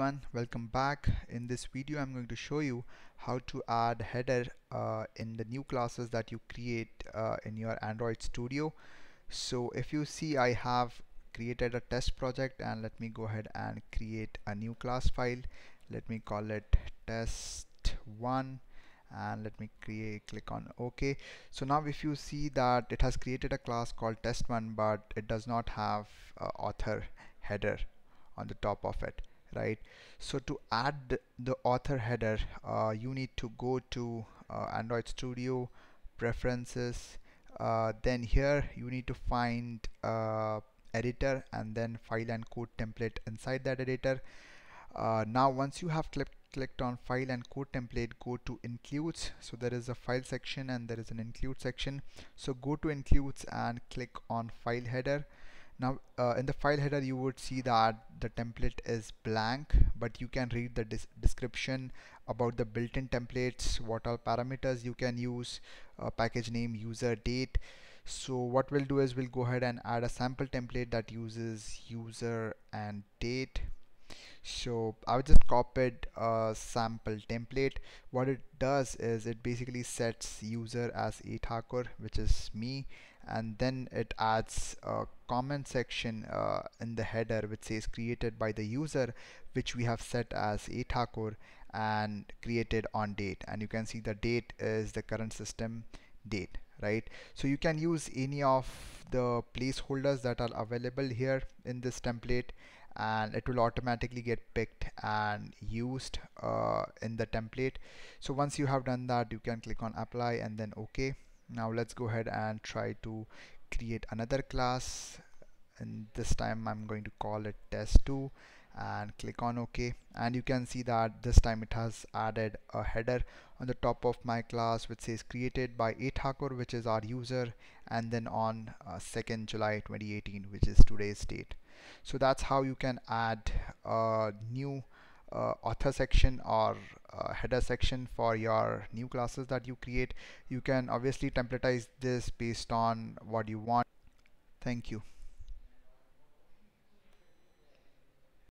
everyone welcome back. In this video I'm going to show you how to add header uh, in the new classes that you create uh, in your Android Studio. So if you see I have created a test project and let me go ahead and create a new class file. Let me call it test1 and let me create click on OK. So now if you see that it has created a class called test1 but it does not have uh, author header on the top of it right? So to add the author header uh, you need to go to uh, Android Studio preferences. Uh, then here you need to find uh, editor and then file and code template inside that editor. Uh, now once you have clicked clicked on file and code template go to includes. So there is a file section and there is an include section. So go to includes and click on file header now uh, in the file header you would see that the template is blank but you can read the description about the built-in templates what all parameters you can use uh, package name user date. So what we'll do is we'll go ahead and add a sample template that uses user and date. So I just copied a sample template. What it does is it basically sets user as a which is me and then it adds a comment section uh, in the header which says created by the user which we have set as a Thakur and created on date. And you can see the date is the current system date right? So you can use any of the placeholders that are available here in this template and it will automatically get picked and used uh, in the template. So once you have done that you can click on apply and then OK now let's go ahead and try to create another class. And this time I'm going to call it test2 and click on OK. And you can see that this time it has added a header on the top of my class which says created by a Thakur which is our user and then on uh, 2nd July 2018 which is today's date. So that's how you can add a new uh, author section or uh, header section for your new classes that you create you can obviously templatize this based on what you want. Thank you